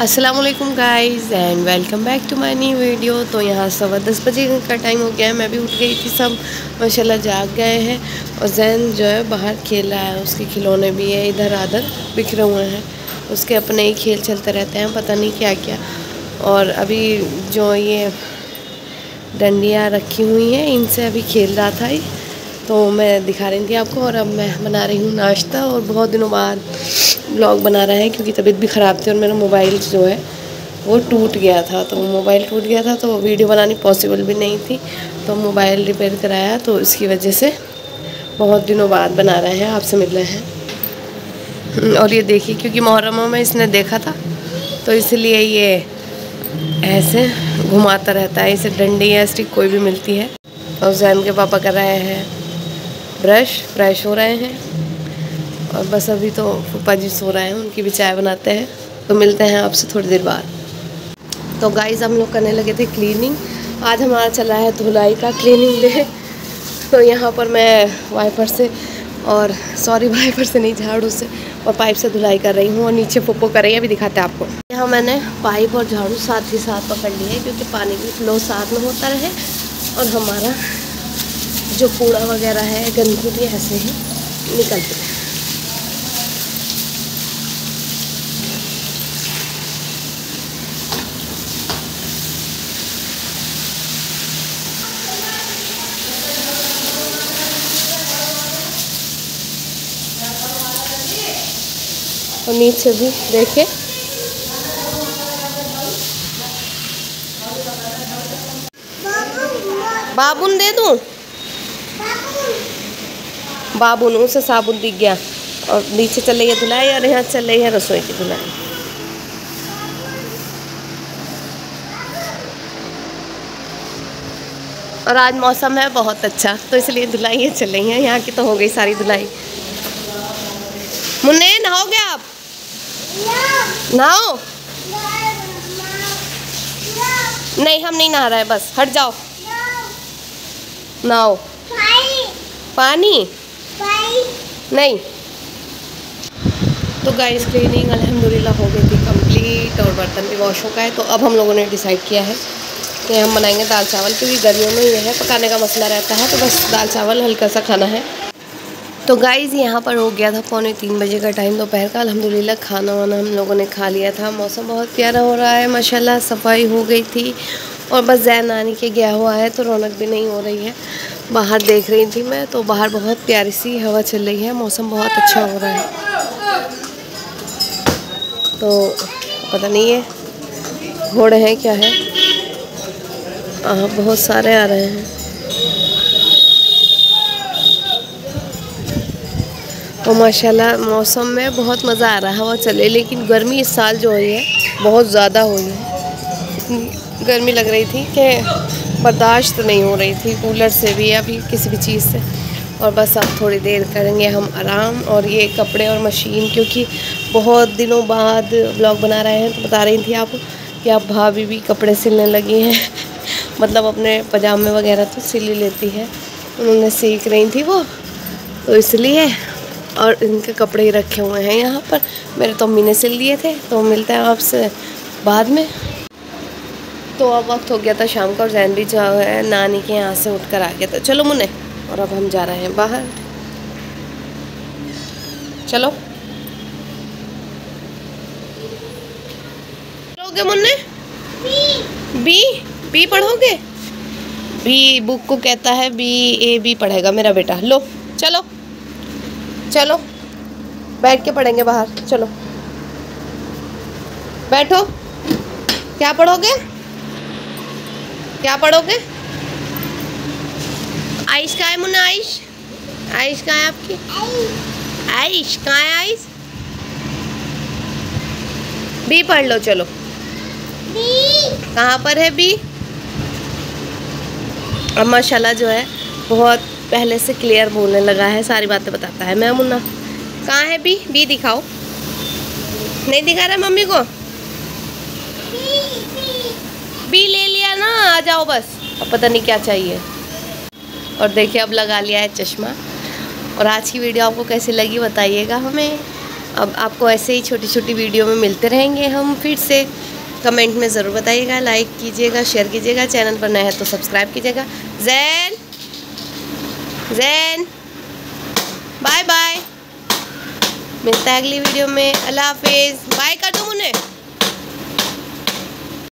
अस्सलाम वालेकुम guys and welcome back to my new video तो यहाँ सवा दस बजे का टाइम हो गया है। मैं भी उठ गई थी सब। माशाल्लाह जाग गए हैं। और जैन जो है, बाहर खेल रहा है। उसके खिलौने भी है। इधर आधर बिखरे हुए हैं। उसके अपने ही खेल चलते रहते हैं। पता नहीं क्या क्या। और अभी जो ये डंडियाँ रखी हुई हैं, इनसे अभी खेल रहा था ही तो मैं दिखा रही थी आपको। और अब मैं बना रही हूँ नाश्ता। और बहुत दिनों बाद ब्लॉग बना रहे हैं क्योंकि तबीयत भी ख़राब थी और मेरा मोबाइल जो है वो टूट गया था। तो मोबाइल टूट गया था तो वीडियो बनानी पॉसिबल भी नहीं थी। तो मोबाइल रिपेयर कराया तो इसकी वजह से बहुत दिनों बाद बना रहे हैं, आपसे मिल रहे हैं। और ये देखिए, क्योंकि मुहर्रमों में इसने देखा था तो इसलिए ये ऐसे घुमाता रहता है, इसे डंडी या स्टिक कोई भी मिलती है। और जैन के पापा कर रहे हैं ब्रश फ्रेश हो रहे हैं। और बस अभी तो पप्पा जी सो रहे हैं, उनकी भी चाय बनाते हैं। तो मिलते हैं आपसे थोड़ी देर बाद। तो गाइज़ हम लोग करने लगे थे क्लीनिंग आज हमारा चला है धुलाई का क्लीनिंग डे तो यहाँ पर मैं वाइपर से और सॉरी वाइपर से नहीं, झाड़ू से और पाइप से धुलाई कर रही हूँ और नीचे पुप्पो कर रही है, अभी दिखाते हैं आपको। यहाँ मैंने पाइप और झाड़ू साथ ही साथ पकड़ लिया है, क्योंकि पानी की फ्लो साथ में होता रहे और हमारा जो कूड़ा वगैरह है, गंदगी भी ऐसे ही निकलती है और नीचे भी देखे बाबुन दे दूँ? बाबू ने उसे साबुन दिख गया। और नीचे चल है धुलाई और यहाँ चल है रसोई की धुलाई। और आज मौसम है बहुत अच्छा तो इसलिए धुलाई चल रही हैं। यहाँ की तो हो गई सारी धुलाई। मुन्ने, नहाओगे आप? नहाओ। नहीं, हम नहीं नहा रहे, बस, हट जाओ। नहाओ। पानी। नहीं। तो गाइस क्लीनिंग अल्हम्दुलिल्लाह हो गई थी कंप्लीट और बर्तन भी वॉश हो गए तो अब हम लोगों ने डिसाइड किया है कि हम बनाएँगे दाल चावल, क्योंकि गर्मियों में यह है, पकाने का मसला रहता है तो बस दाल चावल हल्का सा खाना है। तो गाइज़ यहाँ पर हो गया था पौने तीन बजे का टाइम दोपहर का। अल्हम्दुलिल्लाह खाना वाना हम लोगों ने खा लिया था। मौसम बहुत प्यारा हो रहा है माशाल्लाह सफ़ाई हो गई थी। और बस जैन आने के गया हुआ है तो रौनक भी नहीं हो रही है। बाहर देख रही थी मैं तो बाहर बहुत प्यारी सी हवा चल रही है। मौसम बहुत अच्छा हो रहा है। तो पता नहीं है घोड़े हैं क्या है? आ, बहुत सारे आ रहे हैं। तो माशाल्लाह, मौसम में बहुत मज़ा आ रहा है हवा चले लेकिन गर्मी इस साल जो हुई है, बहुत ज़्यादा हुई है। गर्मी लग रही थी कि बर्दाश्त नहीं हो रही थी, कूलर से भी या फिर किसी भी चीज़ से। और बस अब थोड़ी देर करेंगे हम आराम और ये कपड़े और मशीन, क्योंकि बहुत दिनों बाद ब्लॉग बना रहे हैं तो बता रही थी आप कि आप भाभी भी कपड़े सिलने लगी हैं। मतलब अपने पजामे वगैरह तो सिल ही लेती है। उन्होंने सीख रही थी वो तो इसलिए और इनके कपड़े ही रखे हुए हैं यहाँ पर। मेरे तो अम्मी ने सिल दिए थे तो मिलते हैं आपसे बाद में। तो अब वक्त हो गया था शाम का और जैन भी जो है नानी के यहाँ से उठ कर आ गया था। चलो मुन्ने, और अब हम जा रहे हैं बाहर। चलो। पढ़ोगे मुन्ने? बी। बी पढ़ोगे? बी बुक को कहता है बी, ए, बी पढ़ेगा मेरा बेटा। लो, चलो। चलो, बैठ के पढ़ेंगे बाहर, चलो। बैठो। क्या पढ़ोगे? क्या पढ़ोगे? आइश कहाँ है मुन्ना आइश आइश कहाँ है आपकी? आइश कहाँ है आइश बी पढ़ लो, चलो। कहाँ पर है बी? अब माशाल्लाह जो है, बहुत पहले से क्लियर बोलने लगा है, सारी बातें बताता है। मैं मुन्ना। कहाँ है बी बी दिखाओ। नहीं दिखा रहा मम्मी को? बी ले लिया ना, आ जाओ बस। अब पता नहीं क्या चाहिए। और देखिए, अब लगा लिया है चश्मा। और आज की वीडियो आपको कैसी लगी बताइएगा हमें। अब आपको ऐसे ही छोटी छोटी वीडियो में मिलते रहेंगे हम फिर से। कमेंट में ज़रूर बताइएगा लाइक कीजिएगा शेयर कीजिएगा। चैनल पर नया है तो सब्सक्राइब कीजिएगा। जैन! जैन बाय बाय मिलता है अगली वीडियो में. अल्लाह हाफिज़. बाय कर दो उन्हें